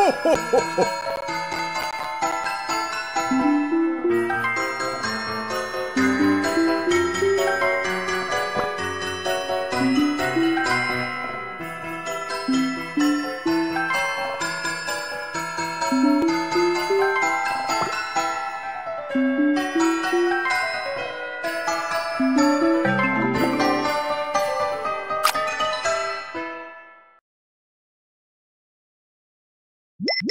ho, ho, ho. Yeah.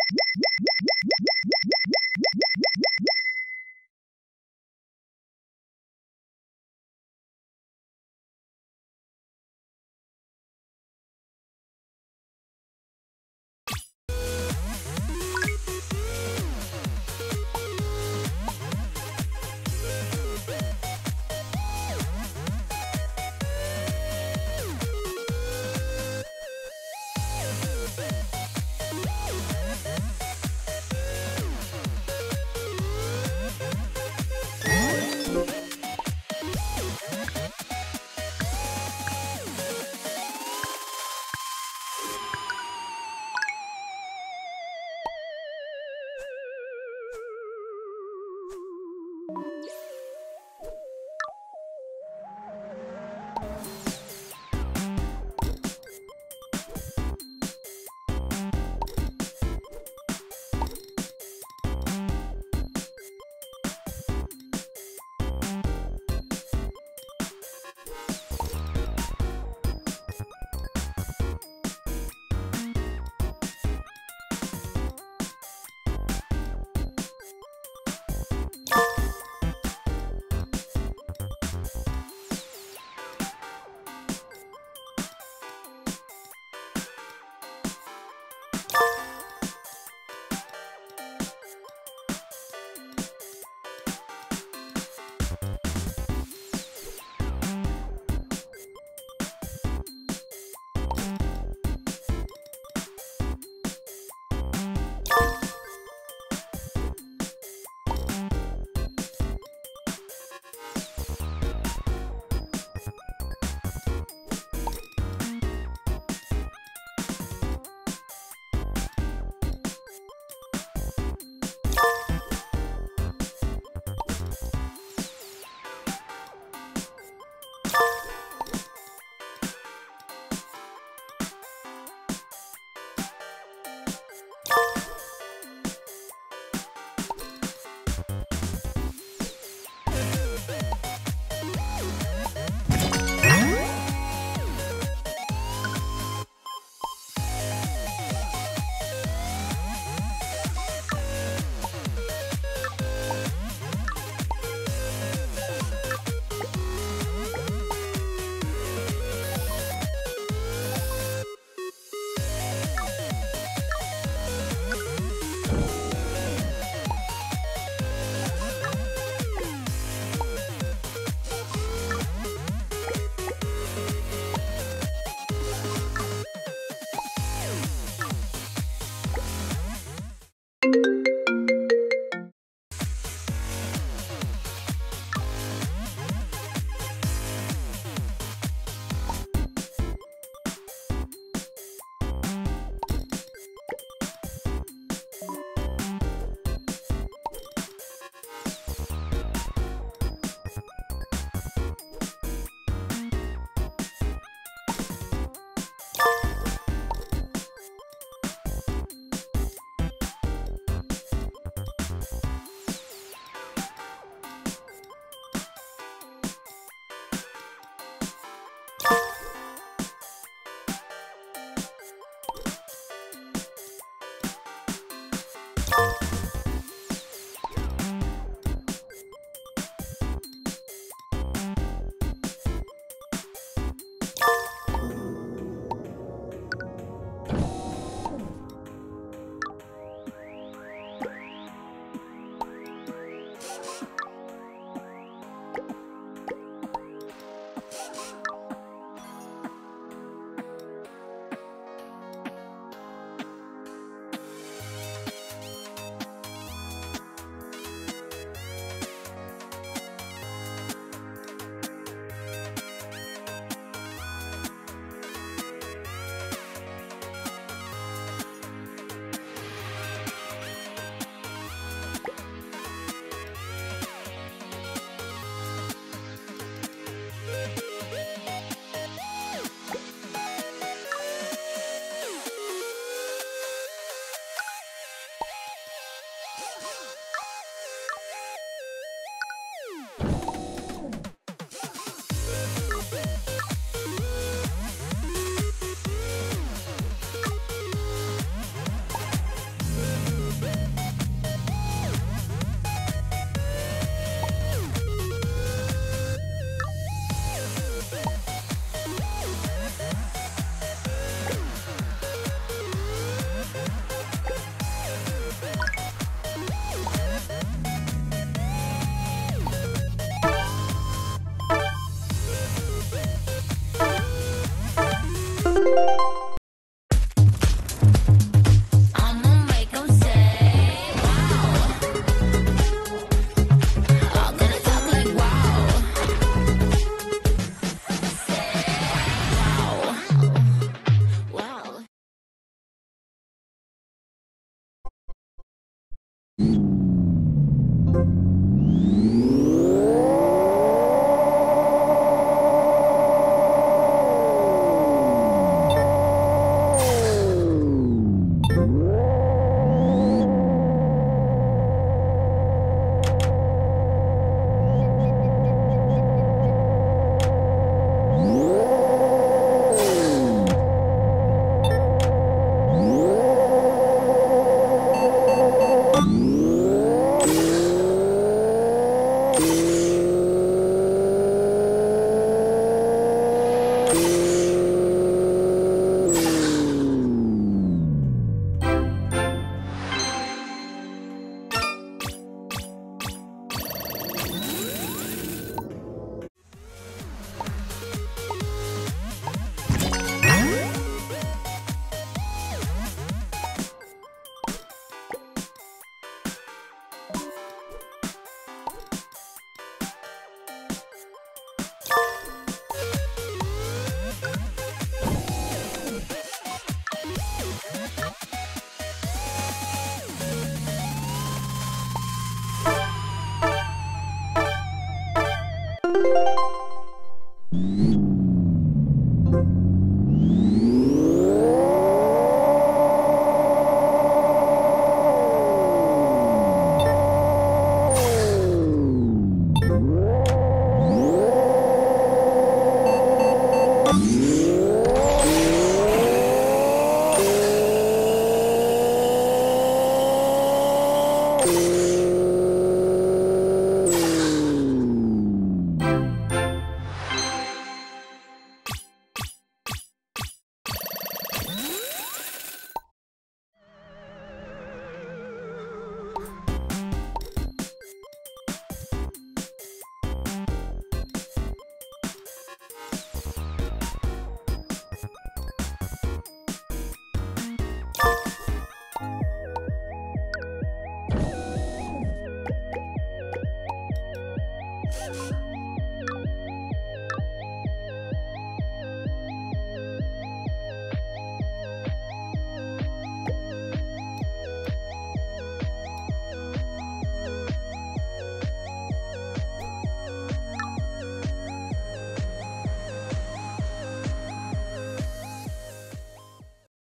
Woo! make 'em say, wow. I'm gonna talk like wow. Wow. wow. I'm